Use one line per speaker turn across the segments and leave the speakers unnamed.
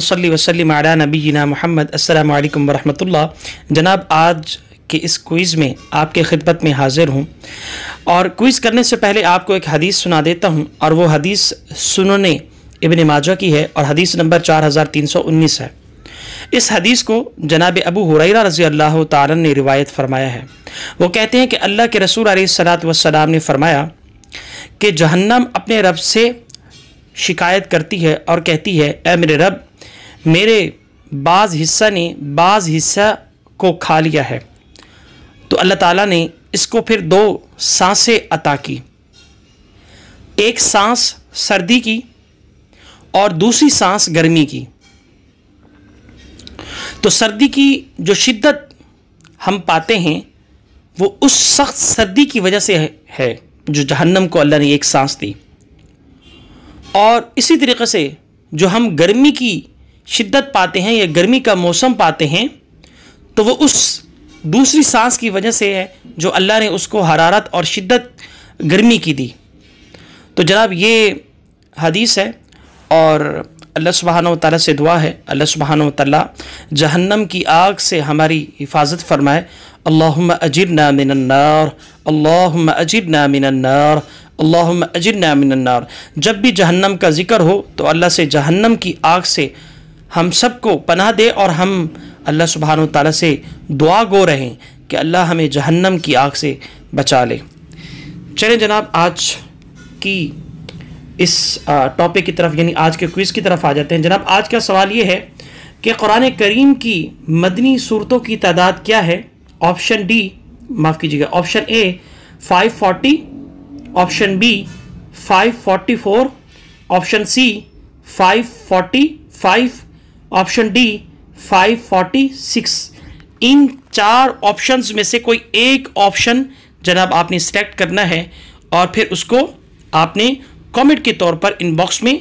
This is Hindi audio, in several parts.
सल्लि वसल्लिम अला नबीना मोहम्मद। अस्सलाम वालेकुम वरहमतुल्लाह। जनाब, आज के इस क्विज़ में आपके खिदमत में हाजिर हूँ और क्विज़ करने से पहले आपको एक हदीस सुना देता हूँ और वो हदीस सुनने इबन माजा की है और हदीस नंबर चार हज़ार तीन सौ उन्नीस है। इस हदीस को जनाब अबू हुरैरा रज़ी अल्लाह तारन ने रिवायत फरमाया है। वो कहते हैं कि अल्लाह के रसूल सलात वसलाम ने फरमाया कि जहन्नम अपने रब से शिकायत करती है और कहती है, ए मेरे रब, मेरे बाज़ हिस्सा ने बाज़ हिस्सा को खा लिया है। तो अल्लाह ताला ने इसको फिर दो साँसें अता की। एक सांस सर्दी की और दूसरी सांस गर्मी की। तो सर्दी की जो शिद्दत हम पाते हैं, वो उस सख्त सर्दी की वजह से है जो जहन्नम को अल्लाह ने एक सांस दी। और इसी तरीके से जो हम गर्मी की शिद्दत पाते हैं या गर्मी का मौसम पाते हैं तो वो उस दूसरी सांस की वजह से है जो अल्लाह ने उसको हरारत और शिद्दत गर्मी की दी। तो जनाब ये हदीस है और अल्लाह सुबहान ताला से दुआ है। अल्लाह सुबहान ताला जहन्नम की आग से हमारी हिफाजत फरमाए। अल्लाहुम्म अजिरना मिनन्नार अल्लाहुम्म अजिरना मिनन्नार अल्लाहुम्म अजिरना मिनन्नार जब भी जहन्नम का ज़िक्र हो तो अल्लाह से जहन्नम की आग से हम सबको पनाह दे और हम अल्लाह सुबहान ताला से दुआ गो रहें कि अल्लाह हमें जहन्नम की आग से बचा ले। चलें जनाब, आज की इस टॉपिक की तरफ़, यानी आज के क्विज़ की तरफ़ आ जाते हैं। जनाब, आज का सवाल ये है कि कुरान करीम की मदनी सूरतों की तादाद क्या है? ऑप्शन डी, माफ़ कीजिएगा, option A 540 option B 544 option C 545 option D 546 इन चार ऑप्शंस में से कोई एक ऑप्शन जनाब, आपने सेलेक्ट करना है और फिर उसको आपने कमेंट के तौर पर इनबॉक्स में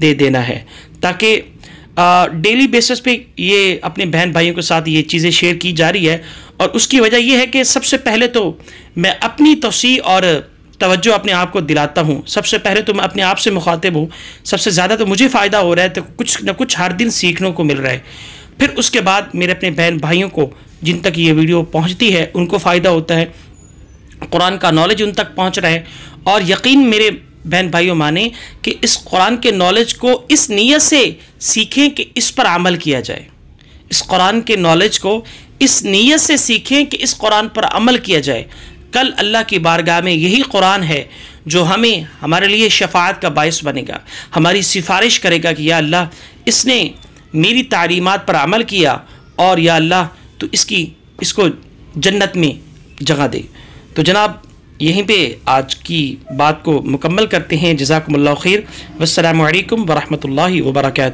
दे देना है। ताकि डेली बेसिस पे ये अपने बहन भाइयों के साथ ये चीज़ें शेयर की जा रही है। और उसकी वजह यह है कि सबसे पहले तो मैं अपनी तोसी और तवज्जो अपने आप को दिलाता हूँ। सबसे पहले तो मैं अपने आप से मुखातिब हूँ। सबसे ज़्यादा तो मुझे फ़ायदा हो रहा है तो कुछ ना कुछ हर दिन सीखने को मिल रहा है। फिर उसके बाद मेरे अपने बहन भाइयों को जिन तक ये वीडियो पहुँचती है, उनको फ़ायदा होता है। कुरान का नॉलेज उन तक पहुँच रहा है। और यकीन मेरे बहन भाइयों माने, कि इस कुरान के नॉलेज को इस नीयत से सीखें कि इस पर अमल किया जाए। इस कुरान के नॉलेज को इस नीयत से सीखें कि इस कुरान पर अमल किया जाए। कल अल्लाह की बारगाह में यही कुरान है, जो हमें, हमारे लिए शफात का बायस बनेगा। हमारी सिफारिश करेगा कि या अल्लाह, इसने मेरी तालीमत पर अमल किया, और या अल्लाह तो इसकी, इसको जन्नत में जगह दे। तो जनाब यहीं पे आज की बात को मुकम्मल करते हैं। जजाकम्ला खैर। वालकम वरहमल वर्का